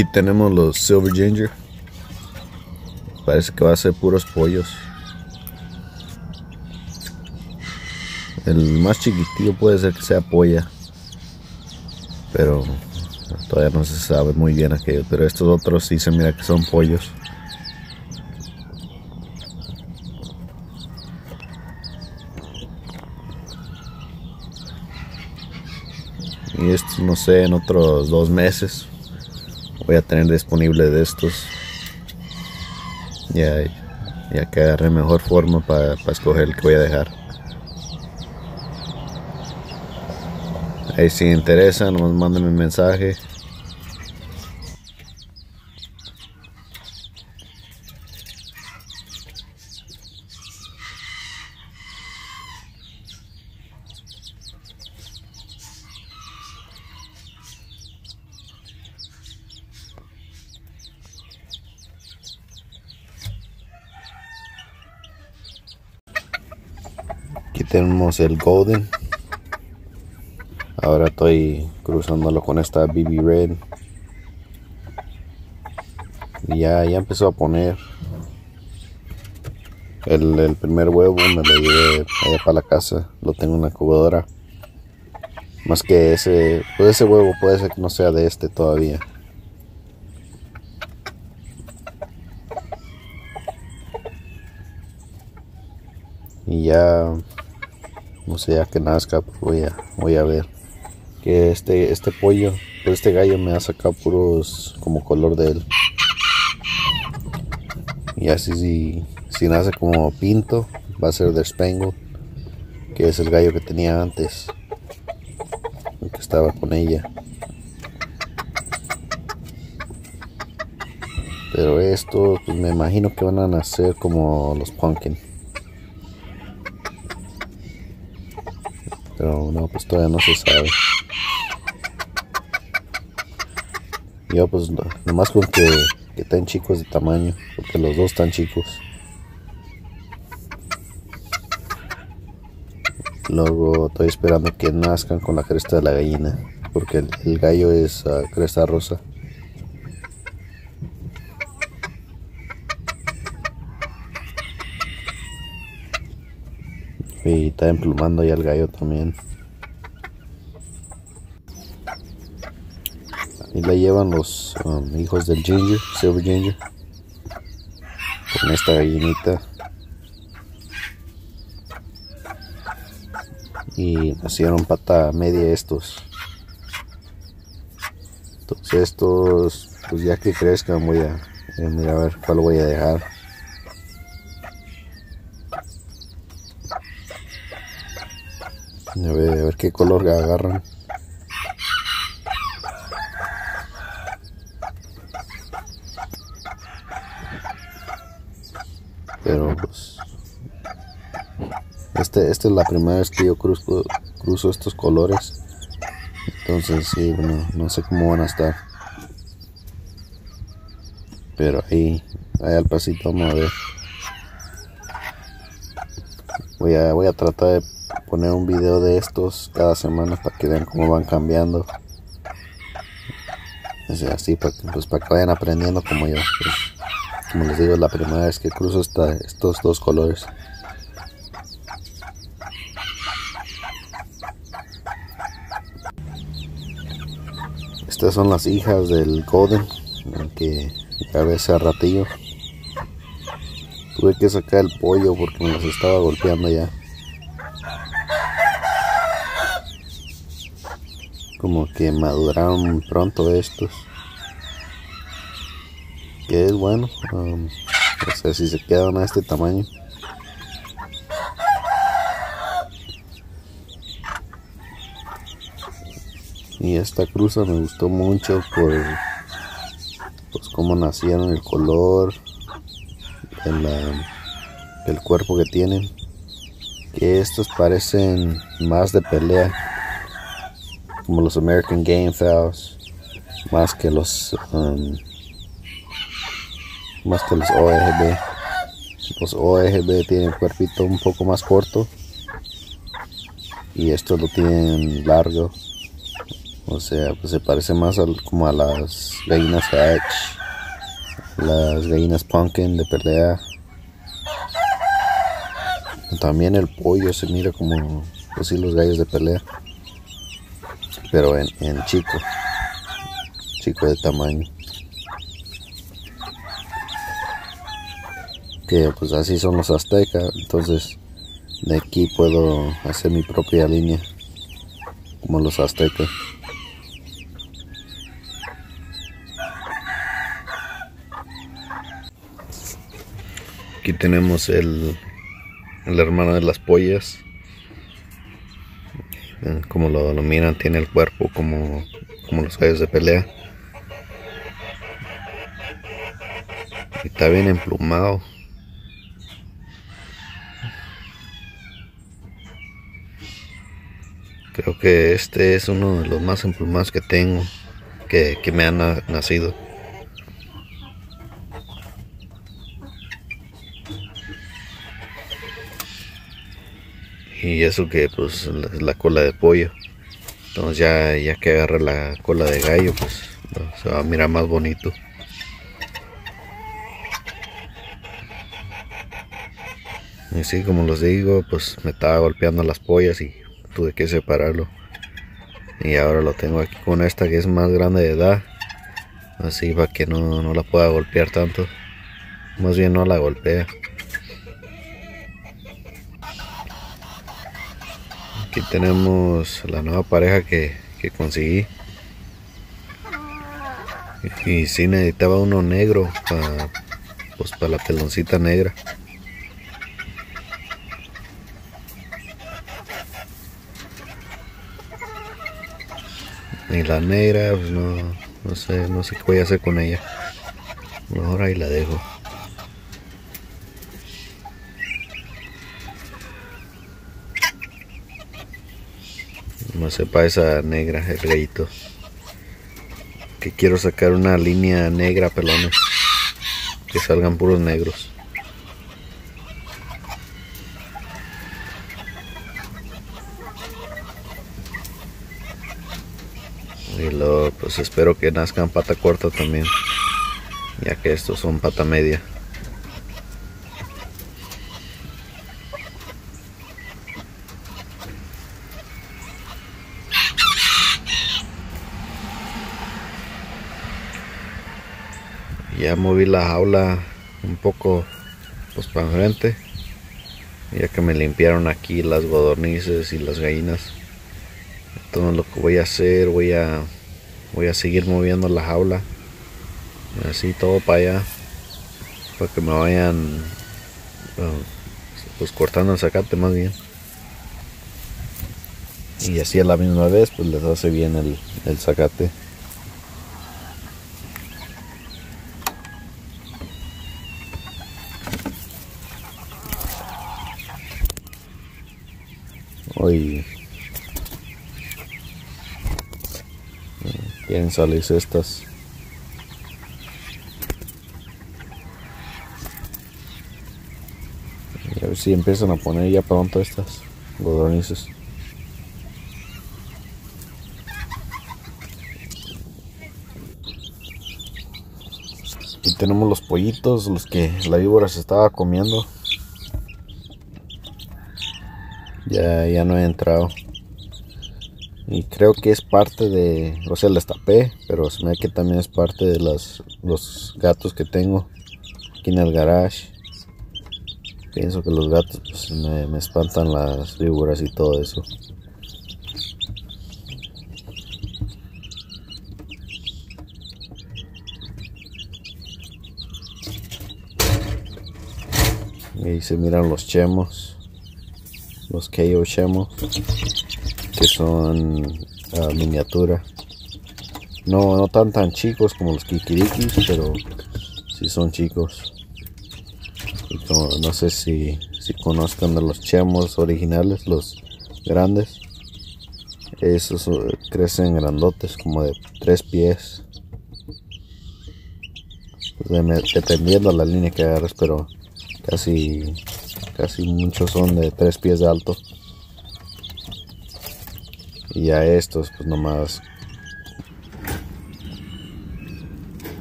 Aquí tenemos los Silver Ginger. Parece que va a ser puros pollos. El más chiquitillo puede ser que sea polla. Pero todavía no se sabe muy bien aquello. Pero estos otros sí se mira que son pollos. Y estos no sé, en otros dos meses voy a tener disponible de estos. Ya, ya que mejor forma para escoger el que voy a dejar. Ahí si interesa, nos manden un mensaje. Aquí tenemos el Golden. Ahora estoy cruzándolo con esta BB Red. Ya, ya empezó a poner. El, primer huevo me lo llevé allá para la casa. Lo tengo en la cubadora. Más que ese, pues ese huevo puede ser que no sea de este todavía. Y ya, no sé, ya que nazca, pues voy a, voy a ver que este, este pollo, pues este gallo me ha sacado puros como color de él. Y así si, si nace como pinto, va a ser de Spangle, que es el gallo que tenía antes, que estaba con ella. Pero esto, pues me imagino que van a nacer como los pumpkin. Pero no, pues todavía no se sabe. Yo pues nomás con que, que estén chicos de tamaño, porque los dos están chicos. Luego estoy esperando que nazcan con la cresta de la gallina, porque el, gallo es ah, cresta rosa. Y está emplumando ya el gallo también. y la llevan los um, hijos del ginger, silver ginger, con esta gallinita. Y nacieron pata media estos. Entonces estos, pues ya que crezcan voy a, a ver cuál voy a dejar. A ver, a ver qué color agarran. pero pues este, esta es la primera vez que yo cruzo, cruzo estos colores. Entonces sí bueno no sé cómo van a estar. Pero ahí ahí al pasito vamos a ver. Voy a voy a tratar de poner un video de estos cada semana para que vean cómo van cambiando así para, pues, para que vayan aprendiendo como yo pues. Como les digo, es la primera vez que cruzo estos dos colores. Estas son las hijas del Golden, que hace ratillo. Tuve que sacar el pollo porque me los estaba golpeando ya. Como que maduraron pronto estos que es bueno. Um, o sea, si se quedan a este tamaño. Y esta cruza me gustó mucho por pues cómo nacieron, el color, el, el cuerpo que tienen. Que estos parecen más de pelea, como los American Game Fowls, más que los um, más que los OEGB. Los OEGB tienen cuerpito un poco más corto y estos lo tienen largo, O sea, pues se parece más al, como a las gallinas hatch, las gallinas pumpkin de pelea. También el pollo se mira como pues los gallos de pelea. Pero en, en chico, chico de tamaño. Que pues así son los aztecas, entonces de aquí puedo hacer mi propia línea como los aztecas. Aquí tenemos el, el hermano de las pollas. Como lo, miran, tiene el cuerpo como, como los gallos de pelea. Y está bien emplumado. Creo que este es uno de los más emplumados que tengo, que, que me han nacido. Y eso que pues la, cola de pollo. Entonces ya, ya que agarra la cola de gallo pues se va a mirar más bonito. Y sí como les digo pues me estaba golpeando las pollas y tuve que separarlo. Y ahora lo tengo aquí con esta que es más grande de edad. Así para que no, no la pueda golpear tanto. Más bien no la golpea Aquí tenemos la nueva pareja que, conseguí. Y, si necesitaba uno negro para pues para la peloncita negra. Y la negra, pues no, no sé, no sé qué voy a hacer con ella. Mejor ahí la dejo. Sepa esa negra, el gallito. Que quiero sacar una línea negra, pelones. Que salgan puros negros. Y luego, pues espero que nazcan pata corta también. Ya que estos son pata media. Ya moví la jaula un poco pues para enfrente. Ya que me limpiaron aquí las godornices y las gallinas. Entonces lo que voy a hacer voy a voy a seguir moviendo la jaula. Así todo para allá. Para que me vayan pues cortando el zacate más bien. Y así a la misma vez pues les hace bien el, el Hoy quieren salirse estas. a ver si empiezan a poner ya pronto estas godornices. Y tenemos los pollitos, los que la víbora se estaba comiendo. Ya, ya no he entrado. Y creo que es parte de o sea les tapé pero se me ve que también es parte de los gatos que tengo aquí en el garage. Pienso que los gatos pues, me, me espantan las víboras y todo eso. Y se miran los chemos los KO Shemo que son uh, miniatura. No, no tan tan chicos como los kikirikis pero sí son chicos. No sé si, si conozcan de los chemos originales los grandes. Esos uh, crecen grandotes como de tres pies. Pues dependiendo de la línea que agarres pero casi casi muchos son de tres pies de alto y a estos pues nomás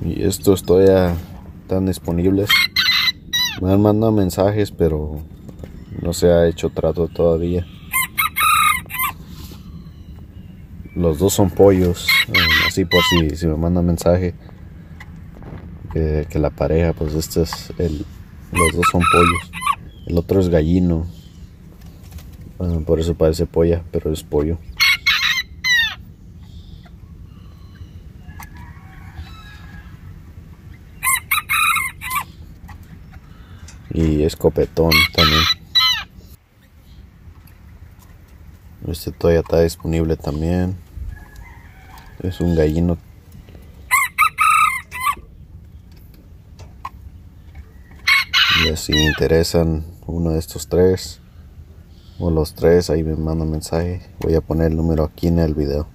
Y estos todavía están disponibles. Me han mandado mensajes, pero no se ha hecho trato todavía. Los dos son pollos, eh, así por si, si me mandan mensaje que, que, la pareja, pues este es el, los dos son pollos. El otro es gallino, uh, por eso parece polla, pero es pollo. y escopetón también. Este todavía está disponible también. Es un gallino. Y si interesan uno de estos tres o los tres, ahí me mandan mensaje. Voy a poner el número aquí en el video.